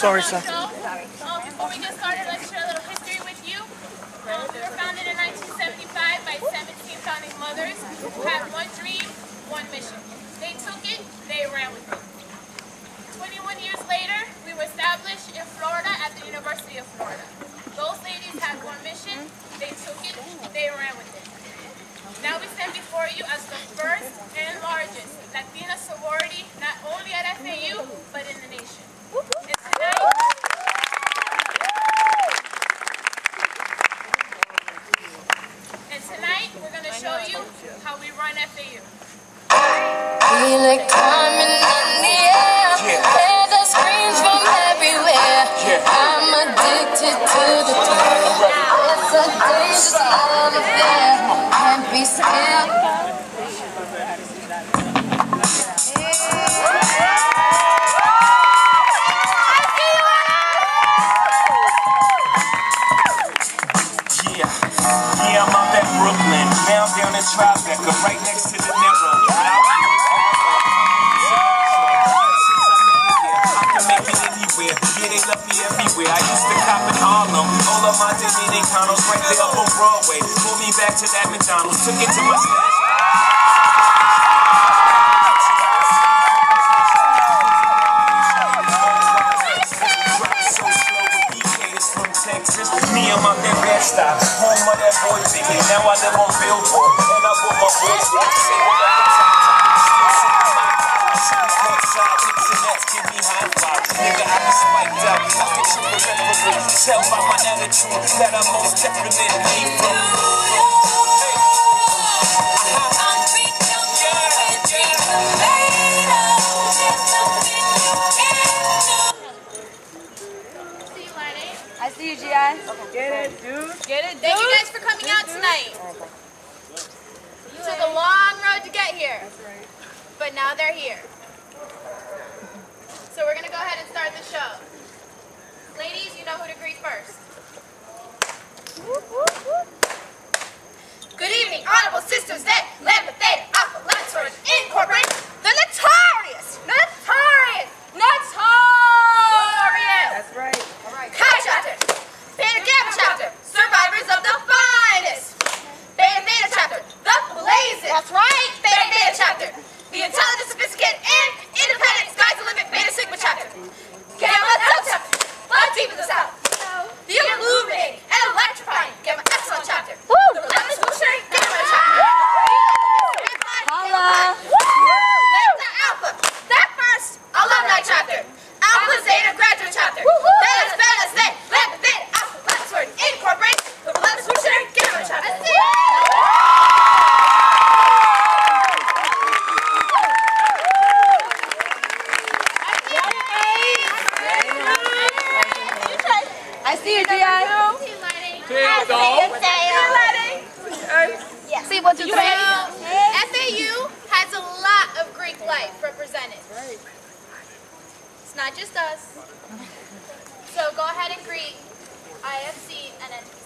Sorry, sir. Um, before we get started, a little history with you. Um, we were founded in 1975 by 17 founding mothers who had one dream, one mission. They took it, they ran with it. 21 years later, we were established in Florida at the University of Florida. Those ladies had one mission, they took it, they ran with it. Now we stand before you as the first and largest Latina sorority, not only at FAU, but in the nation. And tonight, and tonight, we're going to show you how we run me. I used to cop in Harlem. All of my Dominicanos right there up on Broadway. Pulled me back to that McDonald's. Took it to my stash. Me, I'm out there bad stop. Home of that boy Biggie. Now I live on Billboard. The. Tell by my attitude that I'm most definitely from. See you, Lane. I see you, G.I. Thank you guys for coming out tonight. You took a long road to get here. But now they're here. So we're going to go ahead and start the show. Ladies, you know who to greet first. Good evening, honorable sisters that Lambda Theta Alpha Latin Sorority Incorporated, the notorious, notorious, notorious. That's right. Chi chapter, Beta Gamma chapter, survivors of the finest. Beta Theta chapter, the blazing. That's right. Beta Theta chapter, the intelligent, sophisticated, and independent sky's the limit Beta Sigma chapter. Gamma Delta chapter, the deep of the south. The illuminating and electrifying Gamma Epsilon chapter. The relentless revolutionary Gamma chapter. Holla. Lambda Alpha, that first alumni chapter. Alpha Zeta graduate chapter. That is better say Lambda Theta Alpha Latin Sorority Incorporated. The relentless revolutionary Gamma chapter. I see you, G.I. See you, Lane. See one, two, three. FAU has a lot of Greek life represented. It's not just us. So go ahead and greet IFC and NPC.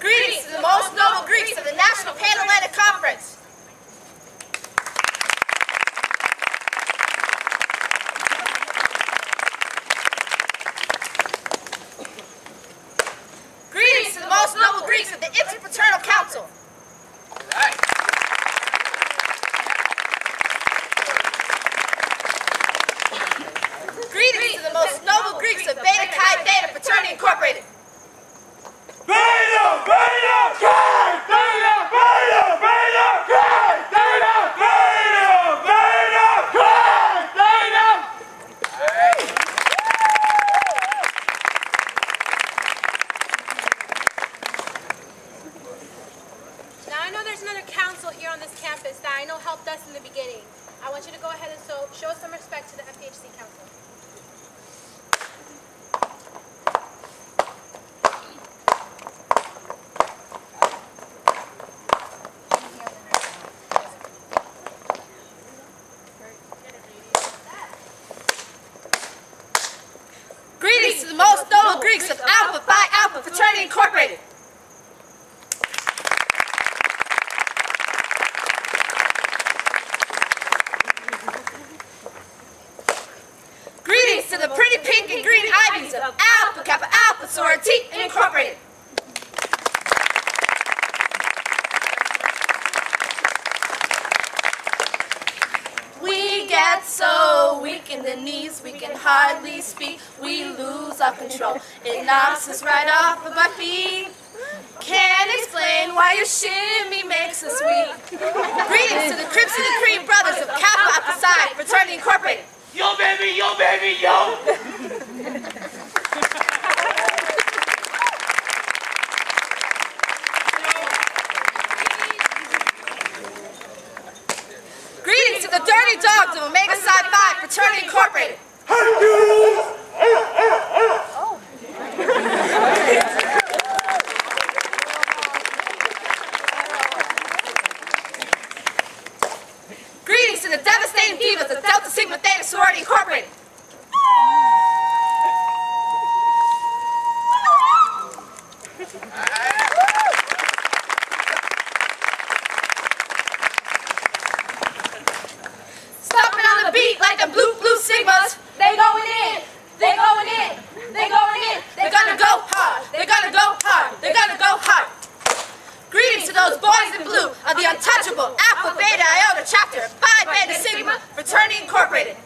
Greetings to the most noble Greeks of the National Panhellenic Conference. Greetings to the most noble Greeks of the Interfraternal Council. Greetings to the most noble Greeks of Beta Chi Theta Fraternity Incorporated. Beta! Beta! Chi! Beta! Beta! Beta! Chi! Beta! Beta! Beta! Chi! Beta! Now I know there's another council here on this campus that I know helped us in the beginning. I want you to go ahead and so show some respect to the NPHC council. Incorporated. Greetings to the pretty pink and green ivies of Alpha Kappa Alpha Sorority Incorporated. We get so weak in the knees, we can hardly speak. We lose our control. It knocks us right off of our feet. Can't explain why your shimmy makes us weak. Greetings to the Crips and the Cream brothers of Kappa Alpha Psi Fraternity Incorporated. Yo, baby, yo, baby, yo. Greetings to the dirty dogs of Omega Psi Phi Fraternity Incorporated. Greetings to the devastating divas of Delta Sigma Theta Sorority Incorporated. Stomping on the beat like the blue blue sigmas. They going in. They going in. They going in. They're gonna go hard. They're gonna go hard. They're gonna go hard. Those boys in blue of the untouchable Alpha Beta Iota chapter Phi Beta Sigma Fraternity Incorporated.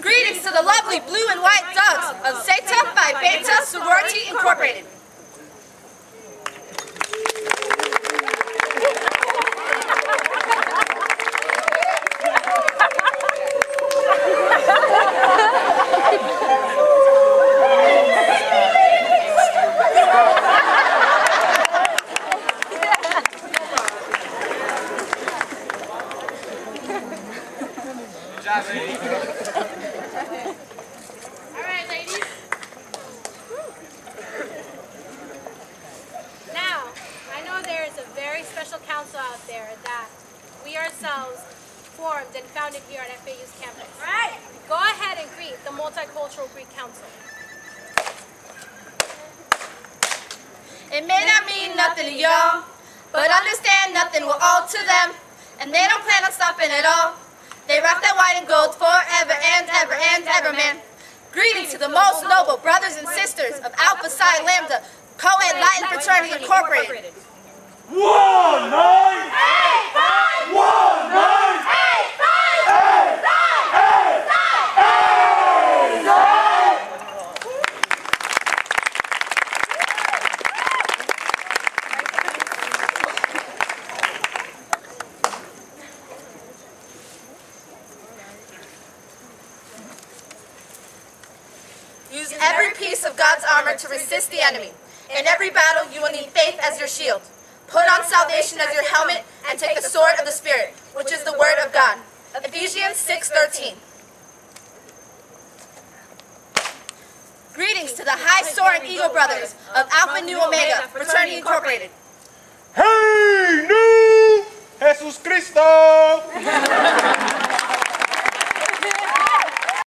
Greetings to the lovely blue and white dogs of Zeta Phi Beta Sorority Incorporated. All right, ladies. Now, I know there is a very special council out there that we ourselves and founded here at FAU's campus. Right. Go ahead and greet the Multicultural Greek Council. It may not mean nothing to y'all, but understand nothing will alter them, and they don't plan on stopping at all. They rock that white and gold forever and ever and ever, man. Greetings to the most noble brothers and sisters of Alpha Psi Lambda Co-Ed Latin Fraternity Incorporated. One nine. One every piece of God's armor to resist the enemy. In every battle, you will need faith as your shield. Put on salvation as your helmet and take the sword of the Spirit, which is the word of God. Ephesians 6:13. Greetings to the high soaring Eagle brothers of Alpha Nu Omega Fraternity Incorporated. Hey, new Jesus Cristo.